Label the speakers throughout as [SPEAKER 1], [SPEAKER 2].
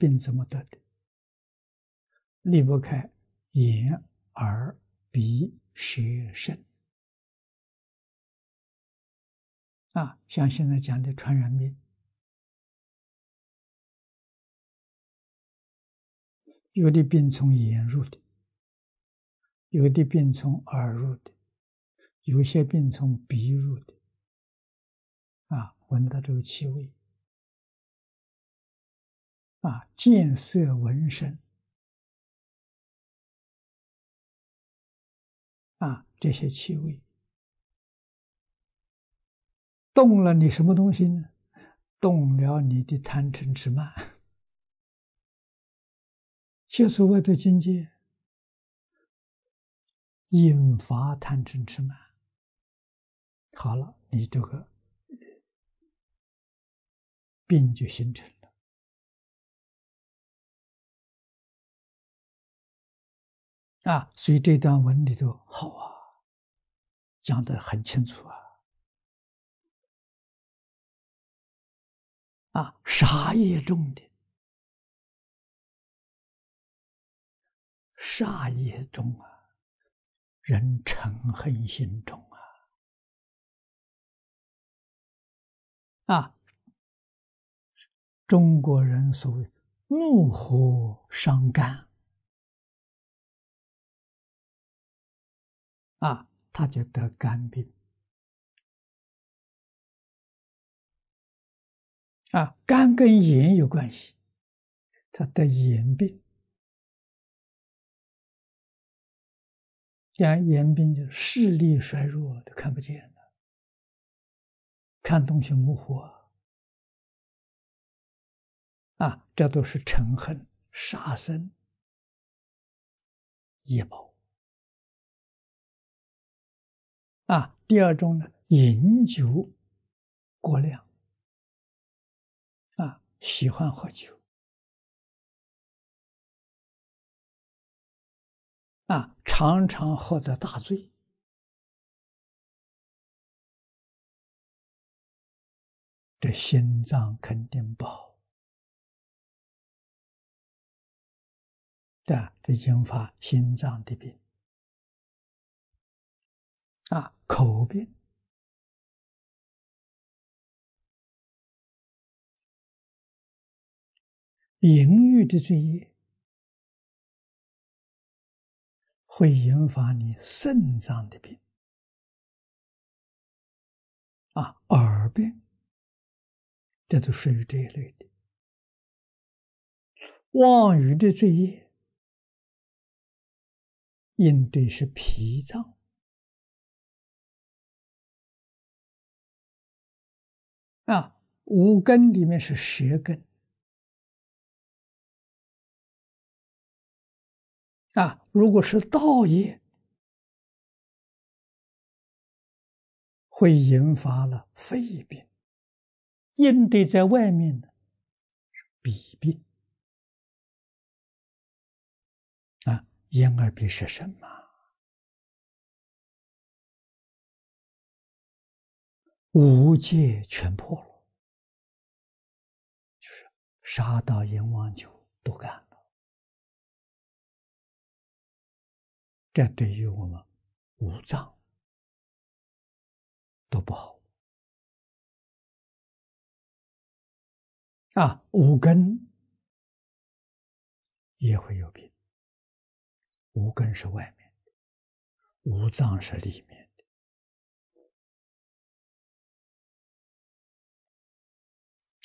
[SPEAKER 1] 病怎么得的？离不开眼、耳、鼻、舌、身啊，像现在讲的传染病，有的病从眼入的，有的病从耳入的，有些病从鼻入的，啊，闻到这个气味，啊，见色闻声。啊，这些气味动了你什么东西呢？动了你的贪嗔痴慢，切所谓的境界，引发贪嗔痴慢。好了，你这个病就形成啊，所以这段文里头好啊，讲的很清楚啊。啊，杀业重的，杀业重啊，人嗔恨心重啊。啊，中国人所谓怒火伤肝。他就得肝病。啊，肝跟眼有关系，他得眼病。讲眼病就视力衰弱，都看不见了，看东西模糊啊。啊，这都是嗔恨杀生业报。第二种呢，饮酒过量，啊，喜欢喝酒，啊，常常喝得大醉，这心脏肯定不好，对这引发心脏的病。啊，口病、淫欲的罪业，会引发你肾脏的病。啊，耳病，这都属于这一类的。妄语的罪业，应对是脾脏。啊，五根里面是舌根，啊，如果是道业，会引发了肺病，应对在外面的是鼻病，啊，眼耳鼻舌身嘛。五戒全破了，就是杀盗淫妄酒都干了。这对于我们五脏都不好啊，五根也会有病。五根是外面的，五脏是里面。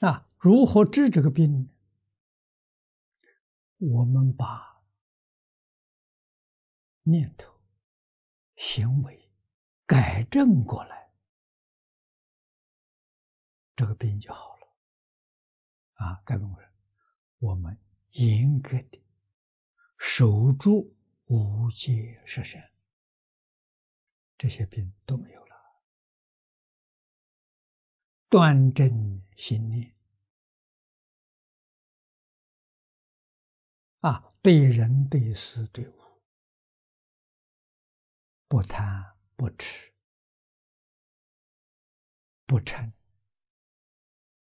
[SPEAKER 1] 啊，如何治这个病？我们把念头、行为改正过来，这个病就好了。啊，改正过来，我们严格的守住无戒十善，这些病都没有了。端正心念对人对事对物不贪不痴不嗔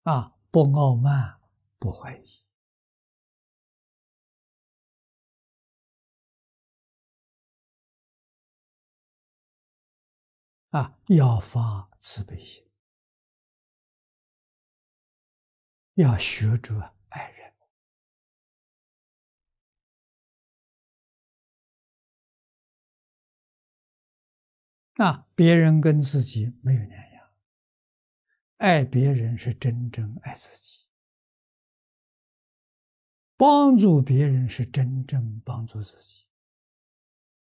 [SPEAKER 1] 啊不傲慢不怀疑。啊要发慈悲心要学着啊，别人跟自己没有两样，爱别人是真正爱自己，帮助别人是真正帮助自己。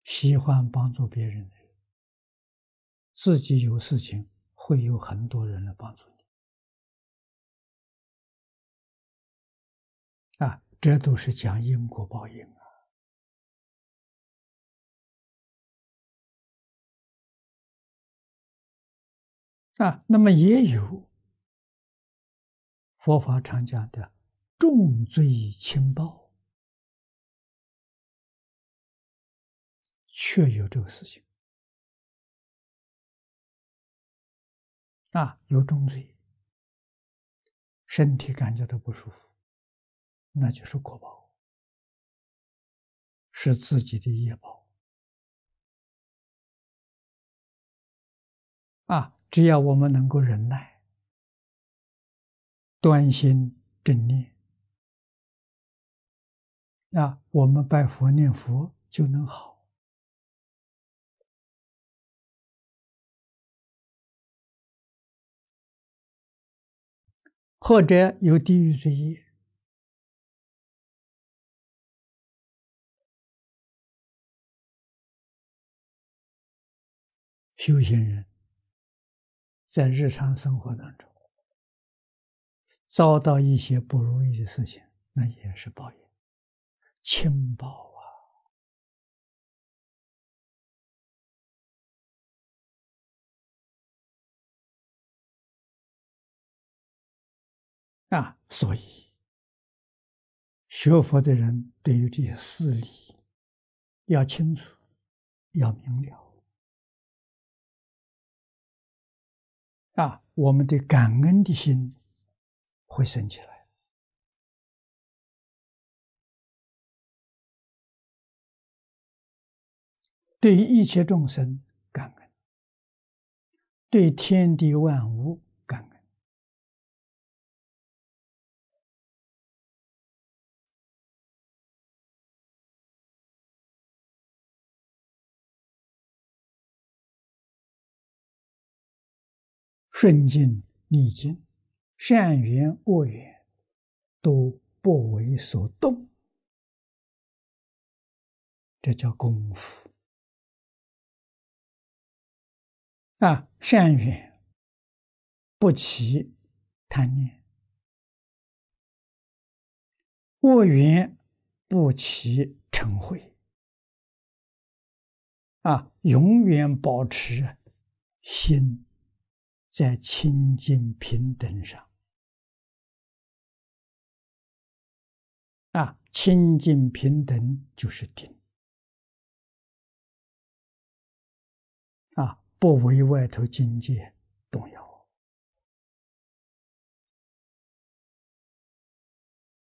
[SPEAKER 1] 喜欢帮助别人的人，自己有事情会有很多人来帮助你。啊，这都是讲因果报应啊！啊，那么也有佛法常讲的重罪轻报。确有这个事情啊，有重罪，身体感觉到不舒服，那就是果报，是自己的业报啊。只要我们能够忍耐、端心正念啊，我们拜佛念佛就能好。或者有地狱罪业，修行人在日常生活当中遭到一些不如意的事情，那也是报应，轻报啊，所以学佛的人对于这些事理要清楚，要明了。啊，我们的感恩的心会升起来，对于一切众生感恩，对天地万物。顺境逆境，善缘恶缘，都不为所动。这叫功夫啊！善缘不起贪念，恶缘不起嗔恚啊！永远保持心。在清净平等上，啊，清净平等就是定，啊，不为外头境界动摇。